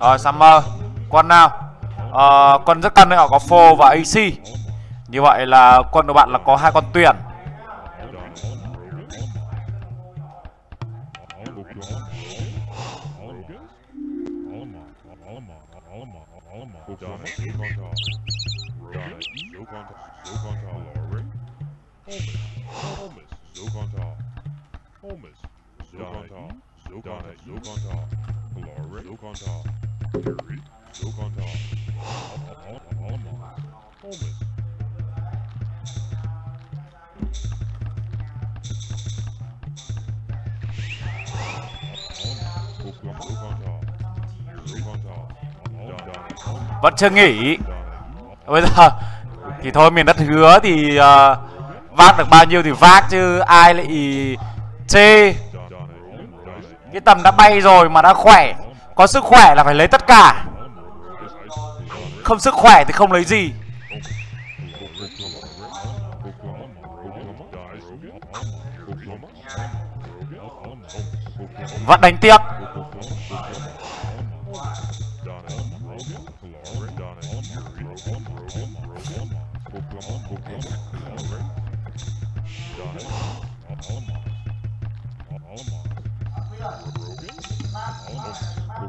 Rồi Summer Quân nào? Ờ, Quân rất cần đấy họ có Phô và AC Như vậy là quân của bạn là có hai con tuyển. Vẫn chưa nghỉ. Bây giờ Thì thôi miền đất hứa thì uh, Vác được bao nhiêu thì vác chứ Ai lại chê. Cái tầm đã bay rồi mà đã khỏe. Có sức khỏe là phải lấy tất cả. Không sức khỏe thì không lấy gì. Vẫn đánh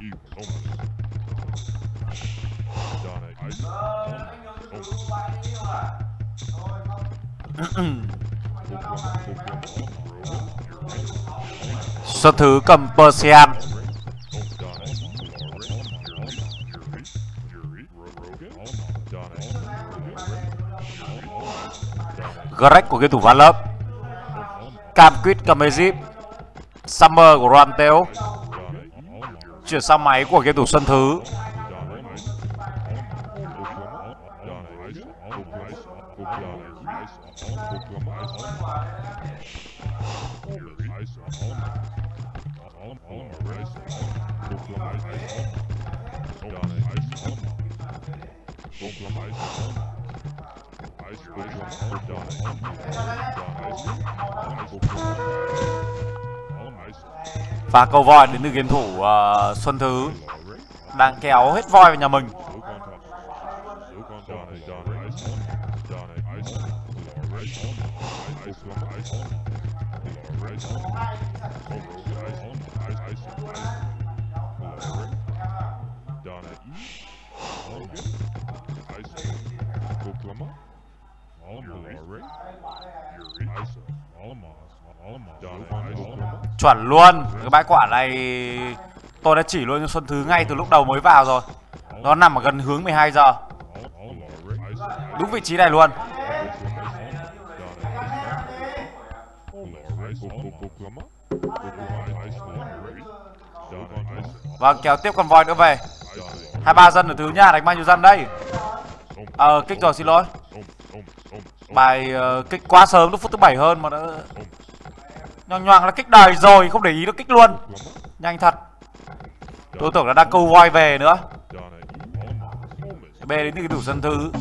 you. Tiếp Xuân Thứ cầm Persian. Greg của game thủ Van Lớp. Cam Quýt cầm Egypt. Summer của Ranteo Chuyển sang máy của game thủ Xuân Thứ. Và cầu voi đến từ game thủ uh, Xuân Thứ. Đang kéo hết voi vào nhà mình. Chuẩn luôn. Cái bãi quả này Tôi đã chỉ luôn cho Xuân Thứ ngay từ lúc đầu mới vào rồi. Nó nằm ở gần hướng 12 giờ. Đúng vị trí này luôn. Vâng kéo tiếp con voi nữa về. Hai ba dân ở thứ nhà đánh bao nhiêu dân đây? Ờ kích rồi xin lỗi. Bài uh, kích quá sớm lúc phút thứ bảy hơn mà đã Nhoàng nhoàng là kích đời rồi, Không để ý nó kích luôn. Nhanh thật. Tôi tưởng là đang câu voi về nữa. B đến từ cái thủ sân thứ.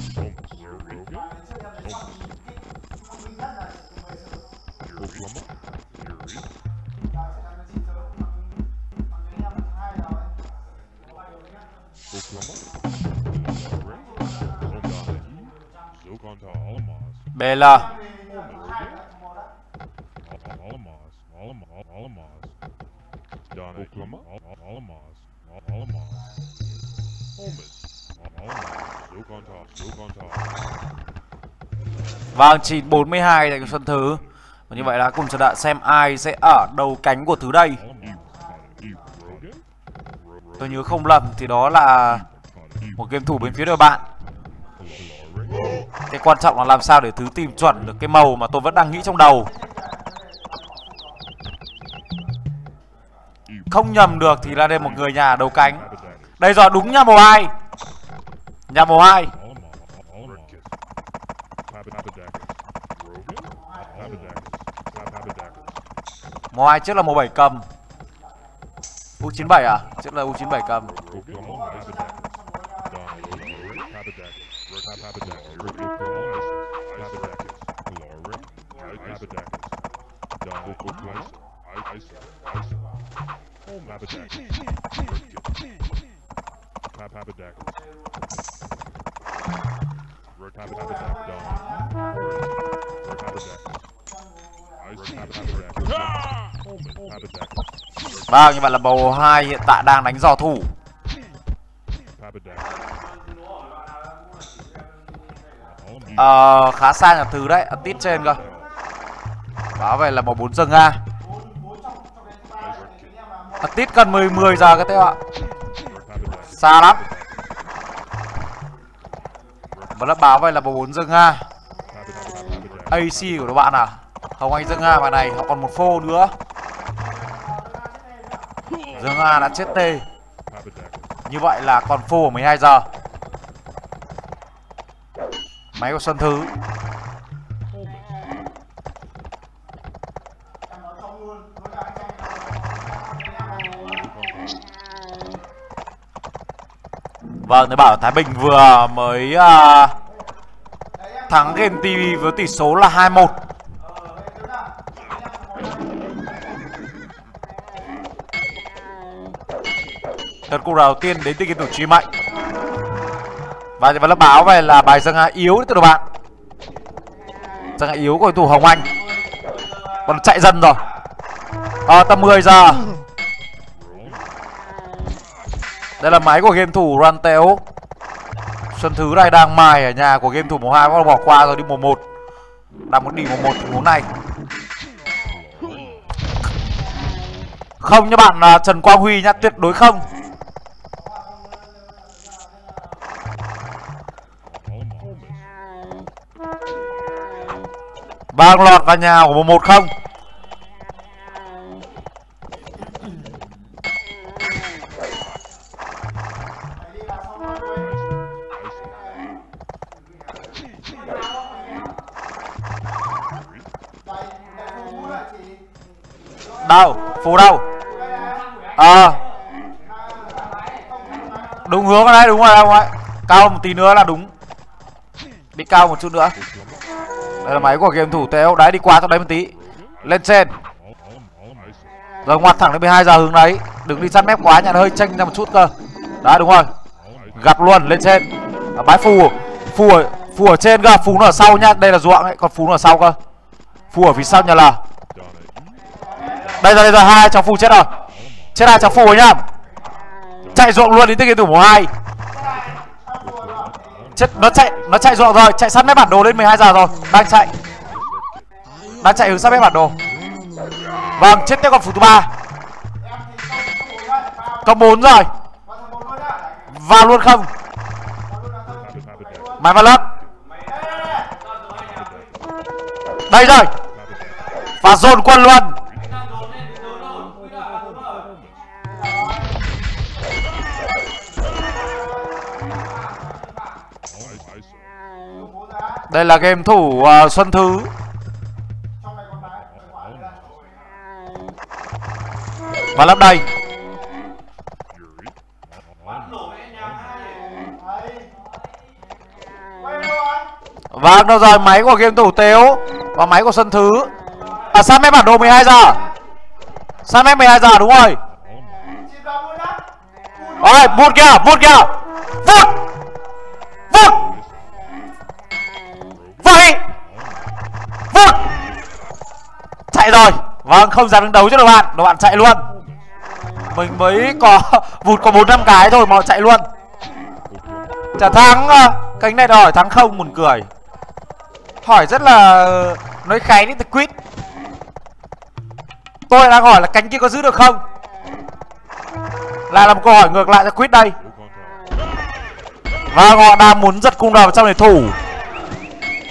BL Vâng, 942 dành cho Xuân Thứ. Và như vậy là cùng chờ đợi xem ai sẽ ở đầu cánh của Thứ đây. Tôi nhớ không lầm thì đó là một game thủ bên phía đội bạn. Cái quan trọng là làm sao để Thứ tìm chuẩn được cái màu mà tôi vẫn đang nghĩ trong đầu. Không nhầm được thì là đây một người nhà đầu cánh. Đây rồi, đúng nha màu hai nhà màu hai màu hai trước là màu bảy cầm. U 97 à? Trước là u chín bảy cầm u 97 cầm Vâng, như vậy là bầu 2 hiện tại đang đánh dò thủ. Ờ, khá xa nhà thứ đấy, ở tít trên cơ. Báo về là bầu 4 rừng A à, tít cần 10 10 giờ các teo ạ. Xa lắm. Và lớp báo vậy là bầu 4 rừng A AC của các bạn à? Không Anh Dương A bài này. Họ còn một phô nữa. Dương A đã chết tê. Như vậy là còn phô ở 12 giờ. Máy của Xuân Thứ. Vâng, tôi bảo Thái Bình vừa mới uh, thắng game TV với tỷ số là 2-1 Trận cuộc đầu tiên đến từ game thủ Trí Mạnh. Và và lớp báo về là bài dân yếu đấy các bạn. Dân yếu của thủ Hồng Anh. Còn chạy dần rồi. À, tầm 10 giờ. Đây là máy của game thủ Ranteo. Xuân Thứ này đang mài ở nhà của game thủ mùa 2 Bắt bỏ qua rồi, đi mùa 1 Đang muốn đi mùa 1 tình huống này. Không nha bạn là Trần Quang Huy nhá, Tuyệt đối không. Vâng lọt vào nhà của mùa 1 không? Đâu? Phù đâu? Ờ. À. đúng hướng ở đây đúng rồi không ạ cao một tí nữa là đúng. Đi cao một chút nữa. Đây là máy của game thủ téo đấy đi qua cho đấy một tí. Lên trên. Rồi ngoặt thẳng đến 12 giờ hướng đấy. Đừng đi sát mép quá nhà nó hơi chênh ra một chút cơ. Đấy đúng rồi. Gặp luôn lên trên. À, bái phù. Phù ở phù ở trên cơ. Phù nó ở sau nhá đây là ruộng ấy. Còn phù nó ở sau cơ. Phù ở phía sau nhà là đây rồi đây rồi hai cháu phù chết rồi. Chết hai cháu phù rồi nhá. Chạy ruộng luôn đến tới game thủ mùa hai. Chết, nó chạy nó chạy ruộng rồi, chạy sát mép bản đồ lên 12 giờ rồi. Đang chạy. Đang chạy hướng sát mép bản đồ. Vâng chết tiếp con phù thứ ba. Có bốn rồi. Vào luôn không? Mày vào lớp. Đây rồi. Và dồn quân luôn. Đây là game thủ uh, Xuân Thứ. Và lắp đây Vâng, đâu rồi, máy của game thủ Tếu Và máy của Xuân Thứ. À, sát mép bản đồ 12 giờ. Sát mép 12 giờ, đúng rồi. Rồi, bút kìa, bút kìa. Vút Vút Vậy Vâng. Chạy rồi. Vâng không dám đứng đấu cho đội bạn. Đội bạn chạy luôn. Mình mới có, Vụt có bốn năm cái thôi mà chạy luôn. Chả thắng ờ, Cánh này đòi thắng không, buồn cười. Hỏi rất là Nói kháy đi quýt. Tôi đang hỏi là cánh kia có giữ được không? Lại là một câu hỏi ngược lại cho quýt đây. Và họ đang muốn giật cung đầu trong này thủ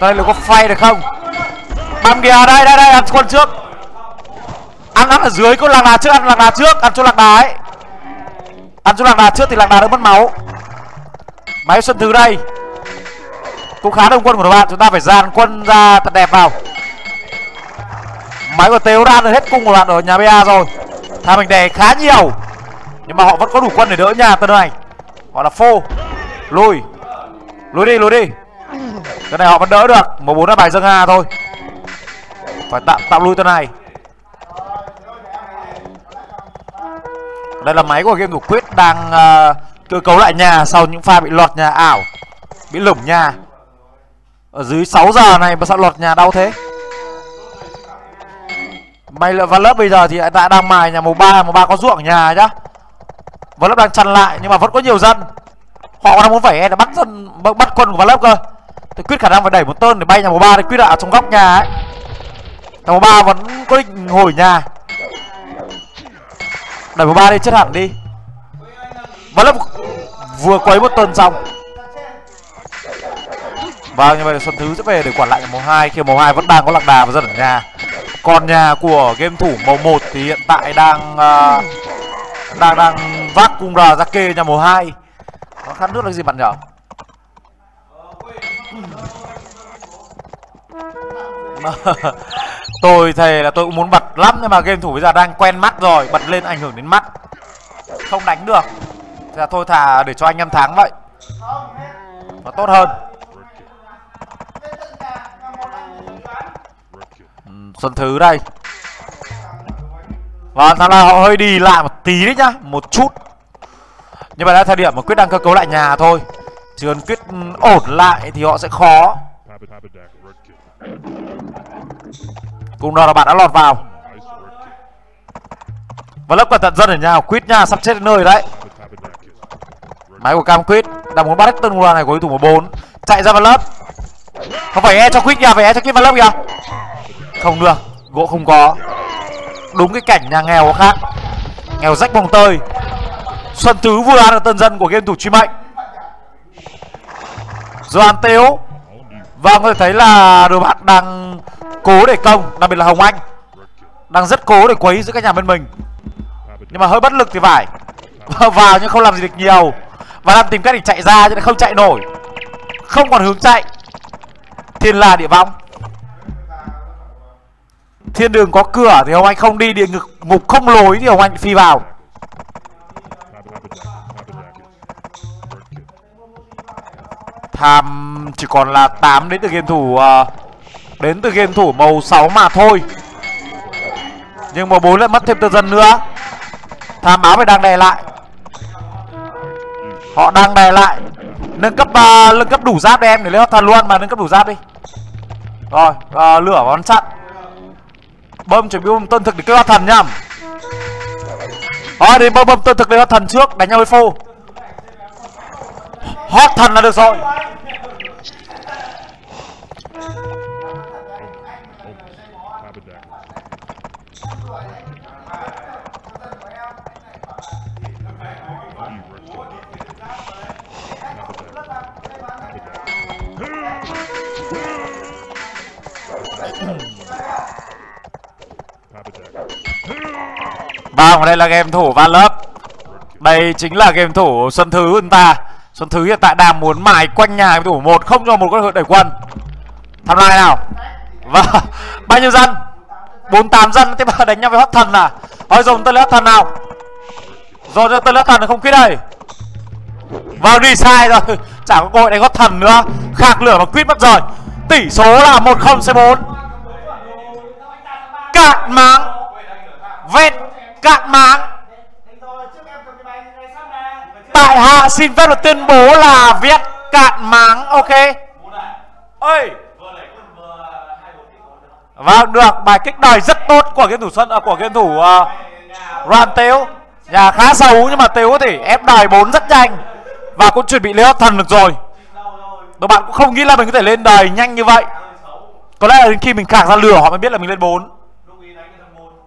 đây liệu có phay được không? Băm kìa, đây đây đây, ăn con trước. Ăn ăn ở dưới có lạc đà trước, ăn lạc đà trước, ăn cho lạc đà ấy. Ăn cho lạc đà trước thì lạc đà đã mất máu. Máy xuân thứ đây. Cũng khá đông quân của các bạn, chúng ta phải dàn quân ra thật đẹp vào. Máy của tếu đã được hết cung của bạn ở nhà ba rồi. Thà mình đè khá nhiều. Nhưng mà họ vẫn có đủ quân để đỡ nhà tân này họ là phô. Lùi. Lùi đi lùi đi cái này họ vẫn đỡ được. Một bốn là bài dâng A thôi. Phải tạm tạm lui tân này. Đây là máy của game thủ quyết đang uh, cơ cấu lại nhà sau những pha bị lọt nhà ảo bị lủng nhà. Ở dưới 6 giờ này mà sao lọt nhà đau thế? May là Văn lớp bây giờ thì hiện tại đang mài nhà màu ba màu ba có ruộng nhà nhá. Văn lớp đang chăn lại nhưng mà vẫn có nhiều dân. Họ đang muốn phải là bắt dân bắt quân của Văn lớp cơ. Thì quyết khả năng phải đẩy một tơn để bay nhà màu ba thì quyết ở trong góc nhà ấy. Nhà màu ba vẫn có định hồi nhà. Đẩy màu ba đi chết hẳn đi. Vẫn là vừa quấy một tuần xong. Vâng như vậy là Xuân Thứ sẽ về để quản lại nhà màu 2 Khi màu 2 vẫn đang có lạc đà và dân ở nhà. Còn nhà của game thủ màu 1 thì hiện tại đang uh, Đang đang vác cung rờ ra kê nhà màu 2 Nó khát nước là gì bạn nhở? tôi thề là tôi cũng muốn bật lắm nhưng mà game thủ bây giờ đang quen mắt rồi bật lên ảnh hưởng đến mắt. Không đánh được. Thế là thôi thà để cho anh em thắng vậy. Nó tốt hơn. Ừ, xuân thứ đây. Và thằng là họ hơi đi lại một tí đấy nhá một chút. Nhưng mà đã thời điểm mà quyết đang cơ cấu lại nhà thôi. Chứ quyết ổn lại thì họ sẽ khó cùng đó là bạn đã lọt vào. Và lớp cẩn thận dân ở nhà, quýt nha, sắp chết đến nơi đấy. Máy của cam quýt, đang muốn bắt tân này của đối thủ một bốn. Chạy ra vào lớp. Không phải e cho quýt kìa phải e cho quýt vào lớp kìa. Không được, gỗ không có. Đúng cái cảnh nhà nghèo khác. Nghèo rách bồng tơi. Xuân thứ vừa ăn được tân dân của game thủ truy mệnh. Doan Tiếu vâng có thể thấy là đội bạn đang cố để công, đặc biệt là hồng anh. Đang rất cố để quấy giữa các nhà bên mình. Nhưng mà hơi bất lực thì phải. Vào nhưng không làm gì được nhiều. Và đang tìm cách để chạy ra cho nên không chạy nổi. Không còn hướng chạy. Thiên là địa vong. Thiên đường có cửa thì hồng anh không đi, địa ngục ngục không lối thì hồng anh phi vào. Tham chỉ còn là 8 đến từ game thủ uh, đến từ game thủ màu 6 mà thôi. Nhưng màu 4 lại mất thêm tư dân nữa. Tham báo phải đang đè lại. Họ đang đè lại. Nâng cấp uh, nâng cấp đủ giáp đi em để lấy hot thần luôn mà nâng cấp đủ giáp đi. Rồi uh, lửa bắn chặn bơm chuẩn bị bơm tân thực để kêu thần nhầm rồi đi bơm bơm tân thực để thần trước đánh nhau với phô hót thần là được rồi. Vâng, đây là game thủ Van Lớp Đây chính là game thủ Xuân Thứ chúng ta. Xuân Thứ hiện tại đang muốn mài quanh nhà thủ một Không cho một con hựa đẩy quân Tham lai nào? Vâng, bao nhiêu dân? 48 dân, thế mà đánh nhau với hot thần à? Thôi dùng tên lấy hot thần nào? Rồi cho tên lấy hot thần không quyết đây. Vào đi sai rồi. Chả có cơ hội đánh hot thần nữa. Khạc lửa mà quyết mất rồi. Tỷ số là 1-0 C4 Cạn máng. Vết cạn máng Tại hạ xin phép được tuyên bố là viết cạn máng Ok. Ơi Vâng được bài kích đòi rất tốt của game thủ Xuân à, của game thủ à, uh, Ran Tếu. Nhà khá xấu nhưng mà Tếu thì ép đài 4 rất nhanh. Và cũng chuẩn bị lấy thần được rồi. Các bạn cũng không nghĩ là mình có thể lên đời nhanh như vậy. Có lẽ là đến khi mình khạc ra lửa họ mới biết là mình lên 4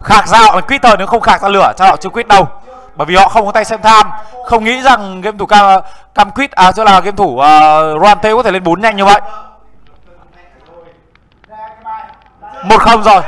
khạc ra họ quýt thôi nếu không khạc ra lửa cho họ chưa quýt đâu bởi vì họ không có tay xem tham không nghĩ rằng game thủ cam cam quýt à tức là game thủ uh, Roan Tê có thể lên 4 nhanh như vậy một không rồi